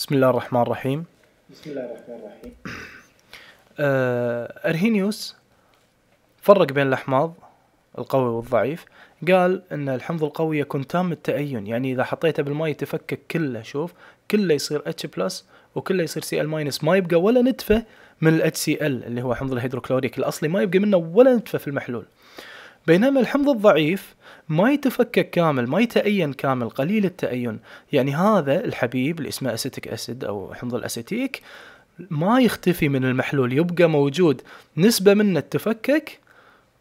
بسم الله الرحمن الرحيم. بسم الله الرحمن الرحيم. آه، أرهينيوس فرق بين الأحماض القوي والضعيف. قال إن الحمض القوي يكون تام التأين يعني إذا حطيته بالماء يتفكك كله شوف كله يصير H plus وكله يصير Cl minus ما يبقى ولا نتفة من الاتش سي ال اللي هو حمض الهيدروكلوريك. الأصلي ما يبقى منه ولا نتفة في المحلول. بينما الحمض الضعيف ما يتفكك كامل ما يتأين كامل قليل التأين. يعني هذا الحبيب اللي اسمه acetic acid أو حمض الأسيتيك ما يختفي من المحلول يبقى موجود. نسبة منه تفكك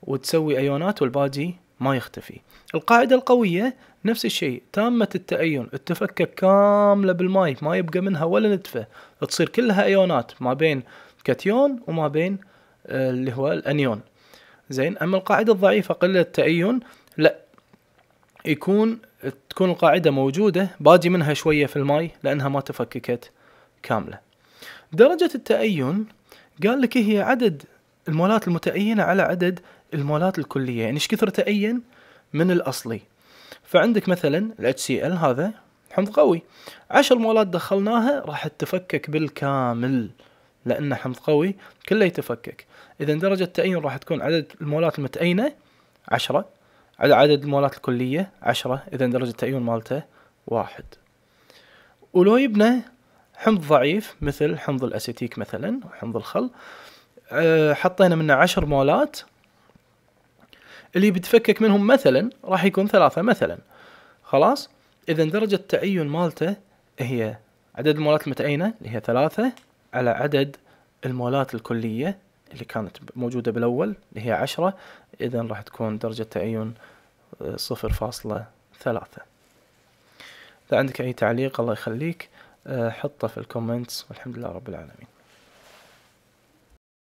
وتسوي أيونات والباقي ما يختفي. القاعدة القوية نفس الشيء تامة التأين التفكك كاملة بالماء ما يبقى منها ولا نتفة. تصير كلها أيونات ما بين كاتيون وما بين آه، اللي هو الأنيون. زين. أما القاعدة الضعيفة قليلة التأين لا. يكون تكون القاعدة موجودة باجي منها شوية في الماء لأنها ما تفككت كاملة. درجة التأين قال لك هي عدد المولات المتأينة على عدد المولات الكلية. يعني إيش كثر تأين؟ من الأصلي. فعندك مثلا ال HCl هذا حمض قوي. عشر مولات دخلناها راح تفكك بالكامل. لأنه حمض قوي كله يتفكك. إذا درجة التأين راح تكون عدد المولات المتأينة عشرة على عدد المولات الكلية عشرة إذا درجة التأين مالته واحد. ولو يبنى حمض ضعيف مثل حمض الأسيتيك مثلا حمض الخل أه حطينا منه عشر مولات اللي بتفكك منهم مثلا راح يكون ثلاثة مثلا. خلاص؟ إذا درجة التأين مالته هي عدد المولات المتأينة اللي هي ثلاثة على عدد المولات الكلية اللي كانت موجودة بالأول اللي هي عشرة. إذا راح تكون درجة تأين آه، صفر فاصلة ثلاثة. إذا عندك أي تعليق الله يخليك آه، حطه في الكومنتس والحمد لله رب العالمين.